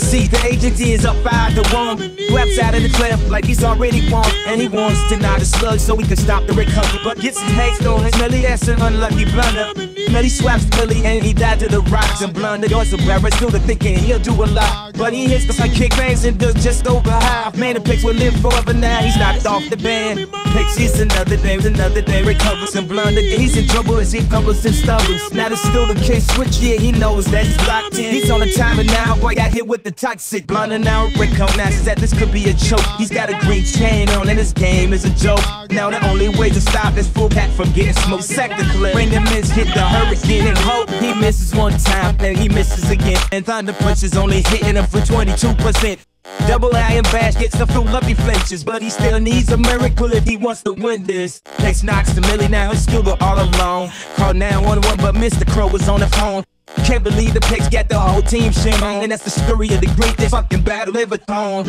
the agent is up five to one. Wraps out of the cliff like he's already won. And he wants to knock the slug so he can stop the recovery. But gets his head stolen. Millie that's an unlucky blunder. Millie swaps Millie and he died to the rocks and blunder. To Barrett still thinking he'll do a lot. But he hits the like kick bangs and does just over half. Man, the picks will live forever now. He's knocked off the band. Picks he's another day, another day. Recovers and blunder. He's in trouble as he fumbles and stumbles. Now there's still the case switch, yeah, he knows that he's locked in. He's on the timer now, boy got hit with the toxic. Blunder now, Rick now that this could be a choke. He's got a green chain on and his game is a joke. Now the only way to stop this full pack from getting smoked. The clip. Random miss hit the hurricane and hope. He misses one time, then he misses again. And Thunder Punch is only hitting him for 22%. Double I and Bash gets the full lovely flinches, but he still needs a miracle if he wants to win this. Next knocks the Millie now, his scuba all alone. Call 911, but Mr. Crow was on the phone. Can't believe the pics got the whole team shimmering, and that's the story of the greatest fucking battle ever thrown.